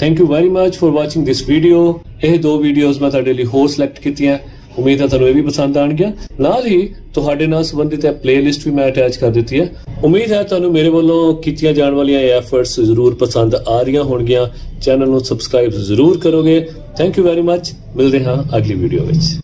Thank you very much for watching this video ਇਹ ਦੋ videos ਮੈਂ ਤੁਹਾਡੇ ਲਈ ਹੋਰ ਸਿਲੈਕਟ ਕੀਤੀਆਂ ਉਮੀਦ ਹੈ ਤੁਹਾਨੂੰ ਇਹ ਵੀ ਪਸੰਦ ਆਣਗੀਆਂ। ਨਾਲ ਹੀ ਤੁਹਾਡੇ ਨਾਲ ਸੰਬੰਧਿਤ ਹੈ ਪਲੇਲਿਸਟ ਵੀ ਮੈਂ ਅਟੈਚ ਕਰ ਦਿੱਤੀ ਹੈ। ਉਮੀਦ ਹੈ ਤੁਹਾਨੂੰ ਮੇਰੇ ਵੱਲੋਂ ਕੀਤੀਆਂ ਜਾਣ ਵਾਲੀਆਂ ਐਫਰਟਸ ਜ਼ਰੂਰ ਪਸੰਦ ਆ ਰਹੀਆਂ ਹੋਣਗੀਆਂ। ਚੈਨਲ ਨੂੰ ਸਬਸਕ੍ਰਾਈਬ ਜ਼ਰੂਰ ਕਰੋਗੇ। ਥੈਂਕ ਯੂ ਵੈਰੀ ਮੱਚ ਮਿਲਦੇ ਹਾਂ ਅਗਲੀ ਵੀਡੀਓ ਵਿੱਚ।